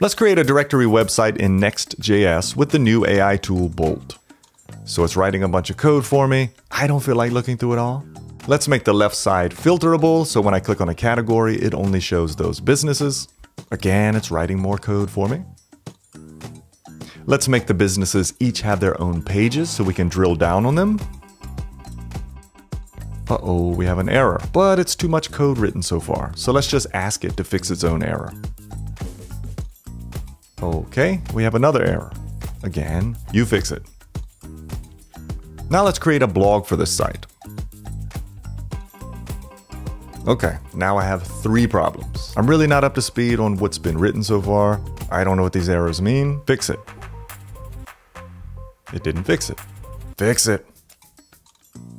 Let's create a directory website in Next.js with the new AI tool Bolt. So it's writing a bunch of code for me. I don't feel like looking through it all. Let's make the left side filterable so when I click on a category, it only shows those businesses. Again, it's writing more code for me. Let's make the businesses each have their own pages so we can drill down on them. Uh-oh, we have an error, but it's too much code written so far, so let's just ask it to fix its own error. Okay, we have another error. Again, you fix it. Now let's create a blog for this site. Okay, now I have three problems. I'm really not up to speed on what's been written so far. I don't know what these errors mean. Fix it. It didn't fix it. Fix it.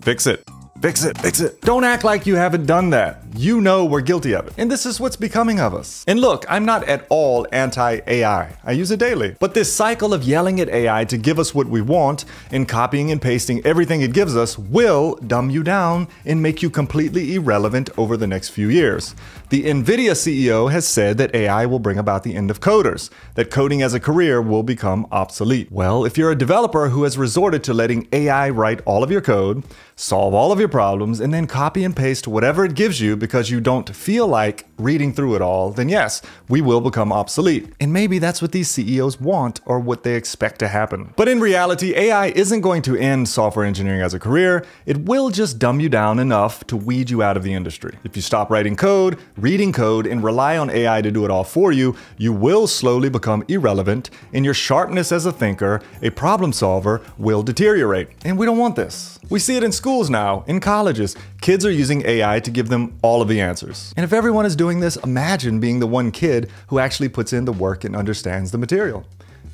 Fix it. Fix it, fix it. Don't act like you haven't done that. You know we're guilty of it. And this is what's becoming of us. And look, I'm not at all anti AI. I use it daily. But this cycle of yelling at AI to give us what we want and copying and pasting everything it gives us will dumb you down and make you completely irrelevant over the next few years. The Nvidia CEO has said that AI will bring about the end of coders, that coding as a career will become obsolete. Well, if you're a developer who has resorted to letting AI write all of your code, solve all of your problems, and then copy and paste whatever it gives you because you don't feel like reading through it all, then yes, we will become obsolete. And maybe that's what these CEOs want or what they expect to happen. But in reality, AI isn't going to end software engineering as a career, it will just dumb you down enough to weed you out of the industry. If you stop writing code, reading code, and rely on AI to do it all for you, you will slowly become irrelevant, and your sharpness as a thinker, a problem solver, will deteriorate. And we don't want this. We see it in schools now, in colleges. Kids are using AI to give them all of the answers. And if everyone is doing this, imagine being the one kid who actually puts in the work and understands the material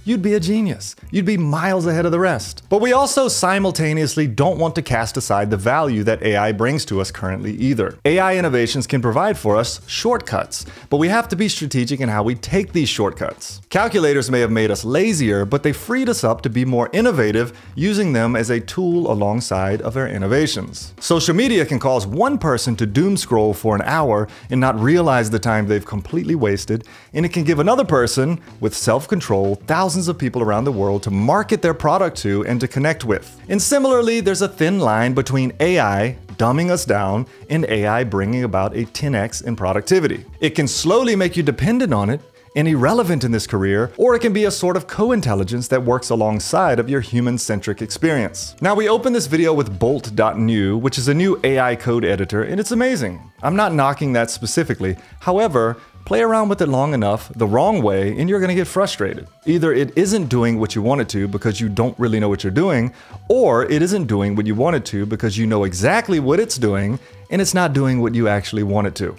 you'd be a genius. You'd be miles ahead of the rest. But we also simultaneously don't want to cast aside the value that AI brings to us currently either. AI innovations can provide for us shortcuts, but we have to be strategic in how we take these shortcuts. Calculators may have made us lazier, but they freed us up to be more innovative using them as a tool alongside of our innovations. Social media can cause one person to doom scroll for an hour and not realize the time they've completely wasted, and it can give another person, with self-control, thousands thousands of people around the world to market their product to and to connect with. And similarly, there's a thin line between AI dumbing us down and AI bringing about a 10x in productivity. It can slowly make you dependent on it and irrelevant in this career, or it can be a sort of co-intelligence that works alongside of your human-centric experience. Now we open this video with Bolt.new, which is a new AI code editor, and it's amazing. I'm not knocking that specifically. However, Play around with it long enough the wrong way and you're going to get frustrated. Either it isn't doing what you want it to because you don't really know what you're doing, or it isn't doing what you want it to because you know exactly what it's doing and it's not doing what you actually want it to.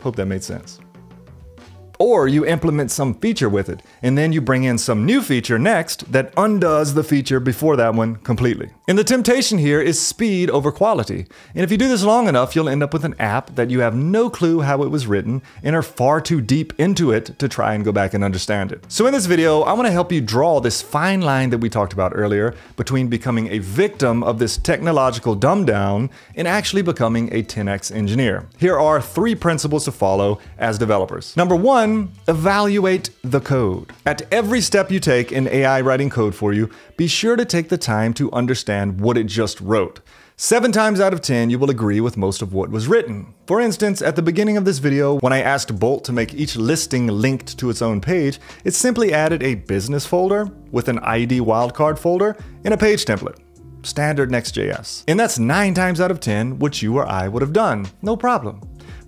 Hope that made sense. Or you implement some feature with it, and then you bring in some new feature next that undoes the feature before that one completely. And the temptation here is speed over quality. And if you do this long enough, you'll end up with an app that you have no clue how it was written and are far too deep into it to try and go back and understand it. So in this video, I want to help you draw this fine line that we talked about earlier between becoming a victim of this technological dumb down and actually becoming a 10x engineer. Here are three principles to follow as developers. Number one, one, evaluate the code. At every step you take in AI writing code for you, be sure to take the time to understand what it just wrote. Seven times out of 10, you will agree with most of what was written. For instance, at the beginning of this video, when I asked Bolt to make each listing linked to its own page, it simply added a business folder with an ID wildcard folder and a page template. Standard Next.js. And that's 9 times out of 10 what you or I would have done. No problem.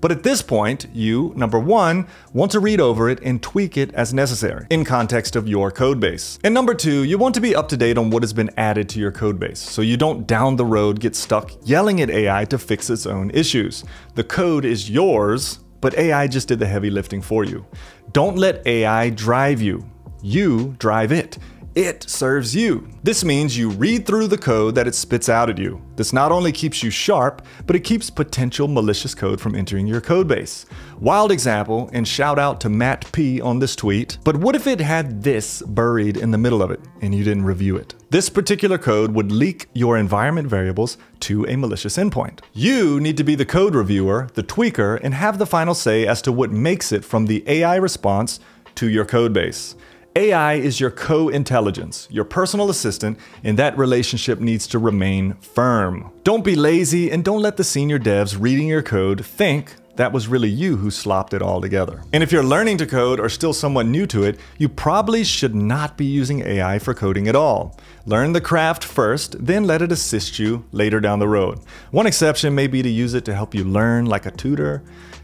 But at this point, you, number one, want to read over it and tweak it as necessary in context of your codebase. And number two, you want to be up to date on what has been added to your codebase so you don't down the road get stuck yelling at AI to fix its own issues. The code is yours, but AI just did the heavy lifting for you. Don't let AI drive you. You drive it it serves you. This means you read through the code that it spits out at you. This not only keeps you sharp, but it keeps potential malicious code from entering your codebase. Wild example, and shout out to Matt P on this tweet, but what if it had this buried in the middle of it and you didn't review it? This particular code would leak your environment variables to a malicious endpoint. You need to be the code reviewer, the tweaker, and have the final say as to what makes it from the AI response to your code base. AI is your co intelligence, your personal assistant, and that relationship needs to remain firm. Don't be lazy and don't let the senior devs reading your code think that was really you who slopped it all together. And if you're learning to code or still somewhat new to it, you probably should not be using AI for coding at all. Learn the craft first, then let it assist you later down the road. One exception may be to use it to help you learn like a tutor,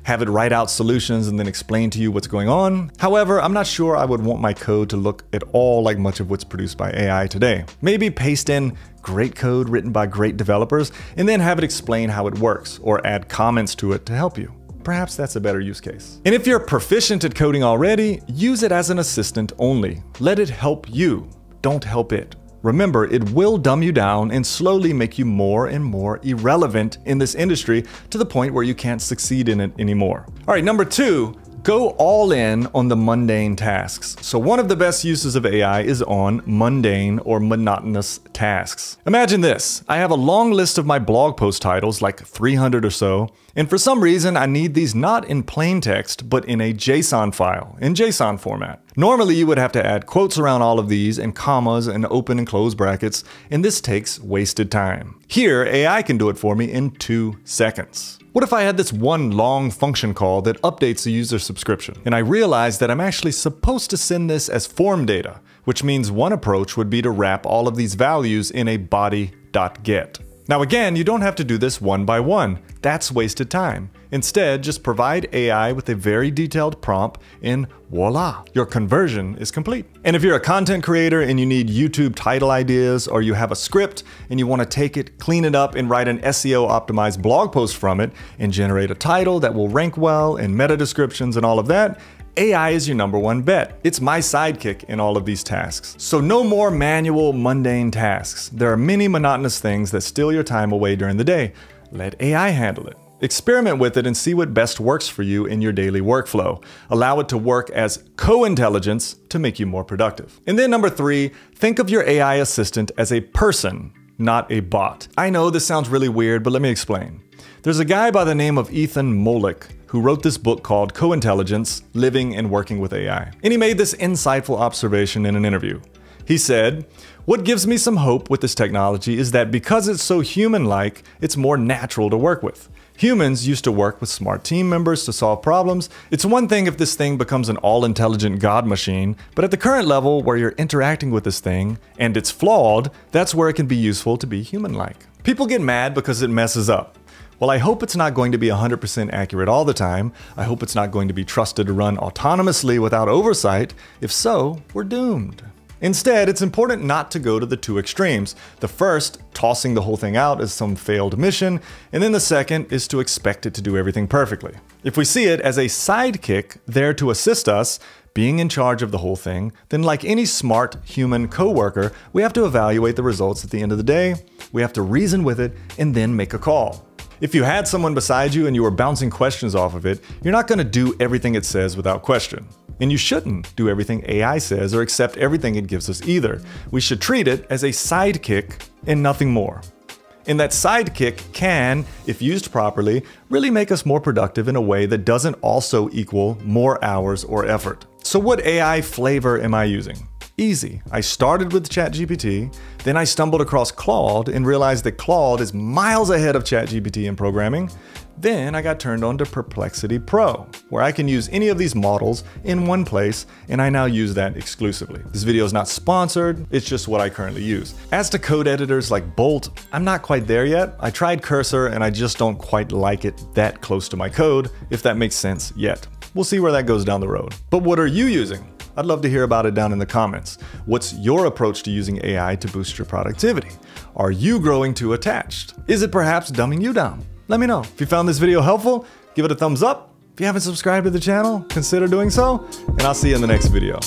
have it write out solutions and then explain to you what's going on. However, I'm not sure I would want my code to look at all like much of what's produced by AI today. Maybe paste in great code written by great developers and then have it explain how it works or add comments to it to help you perhaps that's a better use case. And if you're proficient at coding already, use it as an assistant only. Let it help you, don't help it. Remember, it will dumb you down and slowly make you more and more irrelevant in this industry to the point where you can't succeed in it anymore. All right, number two, Go all in on the mundane tasks. So one of the best uses of AI is on mundane or monotonous tasks. Imagine this. I have a long list of my blog post titles, like 300 or so, and for some reason I need these not in plain text, but in a JSON file, in JSON format. Normally you would have to add quotes around all of these and commas and open and close brackets, and this takes wasted time. Here, AI can do it for me in two seconds. What if I had this one long function call that updates the user subscription, and I realized that I'm actually supposed to send this as form data, which means one approach would be to wrap all of these values in a body.get. Now again, you don't have to do this one by one. That's wasted time. Instead, just provide AI with a very detailed prompt and voila, your conversion is complete. And if you're a content creator and you need YouTube title ideas or you have a script and you want to take it, clean it up and write an SEO optimized blog post from it and generate a title that will rank well and meta descriptions and all of that, AI is your number one bet. It's my sidekick in all of these tasks. So no more manual, mundane tasks. There are many monotonous things that steal your time away during the day. Let AI handle it. Experiment with it and see what best works for you in your daily workflow. Allow it to work as co-intelligence to make you more productive. And then number three, think of your AI assistant as a person, not a bot. I know this sounds really weird, but let me explain. There's a guy by the name of Ethan Mollick who wrote this book called Co-Intelligence, Living and Working with AI. And he made this insightful observation in an interview. He said, What gives me some hope with this technology is that because it's so human-like, it's more natural to work with. Humans used to work with smart team members to solve problems. It's one thing if this thing becomes an all-intelligent god machine, but at the current level where you're interacting with this thing, and it's flawed, that's where it can be useful to be human-like. People get mad because it messes up. Well, I hope it's not going to be 100% accurate all the time. I hope it's not going to be trusted to run autonomously without oversight. If so, we're doomed. Instead, it's important not to go to the two extremes. The first, tossing the whole thing out as some failed mission, and then the second is to expect it to do everything perfectly. If we see it as a sidekick there to assist us, being in charge of the whole thing, then like any smart human coworker, we have to evaluate the results at the end of the day, we have to reason with it, and then make a call. If you had someone beside you and you were bouncing questions off of it, you're not going to do everything it says without question. And you shouldn't do everything AI says or accept everything it gives us either. We should treat it as a sidekick and nothing more. And that sidekick can, if used properly, really make us more productive in a way that doesn't also equal more hours or effort. So what AI flavor am I using? Easy. I started with ChatGPT, then I stumbled across Claude and realized that Claude is miles ahead of ChatGPT in programming. Then I got turned on to Perplexity Pro, where I can use any of these models in one place, and I now use that exclusively. This video is not sponsored, it's just what I currently use. As to code editors like Bolt, I'm not quite there yet. I tried Cursor and I just don't quite like it that close to my code, if that makes sense yet. We'll see where that goes down the road. But what are you using? I'd love to hear about it down in the comments. What's your approach to using AI to boost your productivity? Are you growing too attached? Is it perhaps dumbing you down? Let me know. If you found this video helpful, give it a thumbs up. If you haven't subscribed to the channel, consider doing so, and I'll see you in the next video.